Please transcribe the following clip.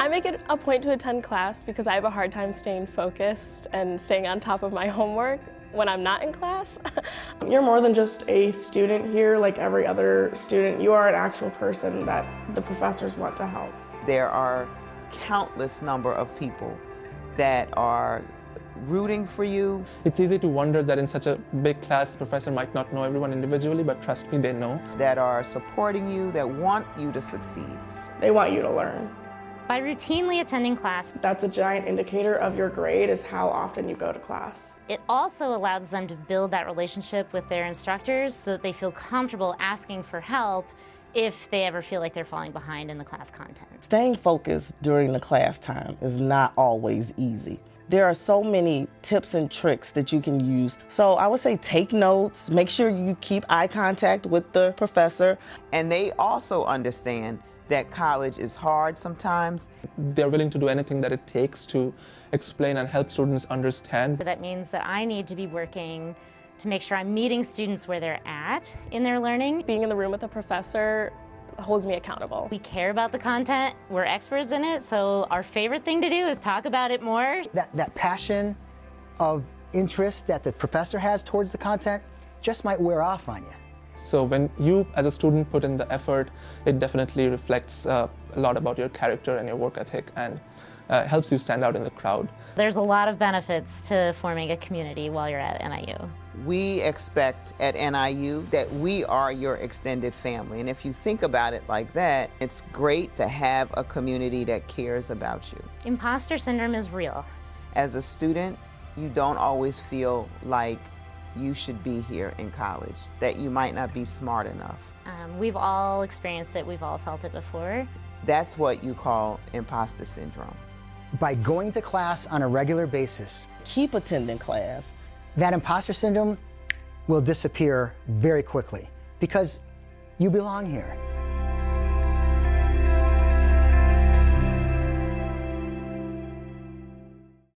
I make it a point to attend class because I have a hard time staying focused and staying on top of my homework when I'm not in class. You're more than just a student here like every other student. You are an actual person that the professors want to help. There are countless number of people that are rooting for you. It's easy to wonder that in such a big class, professor might not know everyone individually, but trust me, they know. That are supporting you, that want you to succeed. They want you to learn. By routinely attending class, that's a giant indicator of your grade is how often you go to class. It also allows them to build that relationship with their instructors so that they feel comfortable asking for help if they ever feel like they're falling behind in the class content. Staying focused during the class time is not always easy. There are so many tips and tricks that you can use. So I would say take notes, make sure you keep eye contact with the professor. And they also understand that college is hard sometimes. They're willing to do anything that it takes to explain and help students understand. That means that I need to be working to make sure I'm meeting students where they're at in their learning. Being in the room with a professor holds me accountable. We care about the content, we're experts in it, so our favorite thing to do is talk about it more. That, that passion of interest that the professor has towards the content just might wear off on you. So when you, as a student, put in the effort, it definitely reflects uh, a lot about your character and your work ethic and uh, helps you stand out in the crowd. There's a lot of benefits to forming a community while you're at NIU. We expect at NIU that we are your extended family. And if you think about it like that, it's great to have a community that cares about you. Imposter syndrome is real. As a student, you don't always feel like you should be here in college, that you might not be smart enough. Um, we've all experienced it, we've all felt it before. That's what you call imposter syndrome. By going to class on a regular basis, keep attending class, that imposter syndrome will disappear very quickly because you belong here.